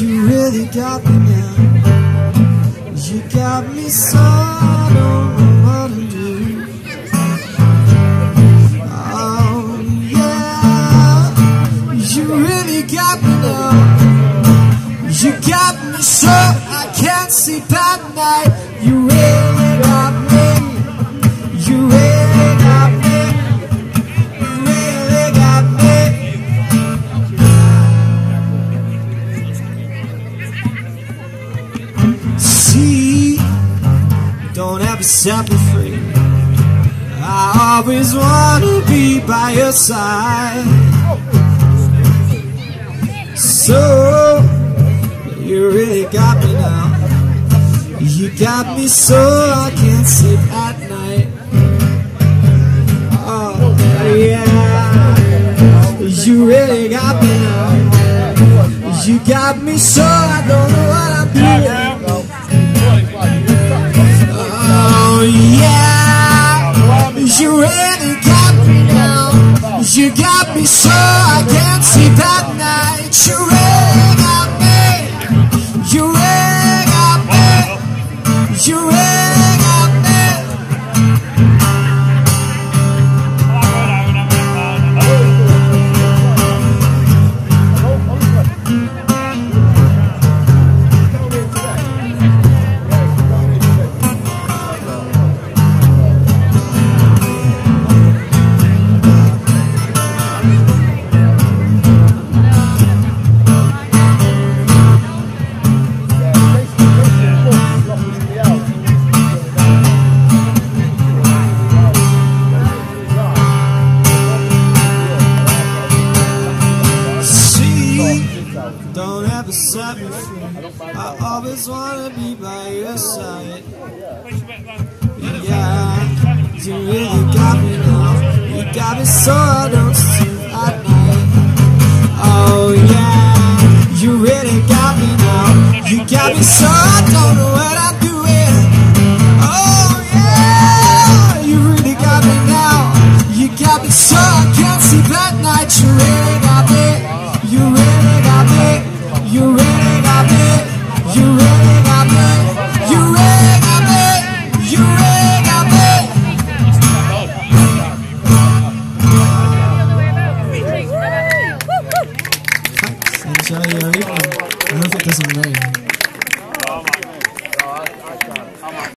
You really got me now. You got me so I don't know what to do. Oh yeah, you really got me now. You got me so I can't sleep at night. You really set me free. I always wanna be by your side. So, you really got me now. You got me so I can't sleep at night. Oh, yeah. You really got me now. You got me so I don't know what I'm doing. You got me so I can't sleep at night. You really got me. You really got me. You really I always wanna be by your side. Yeah, you really got me now. You got me so I don't. I don't think there's a name.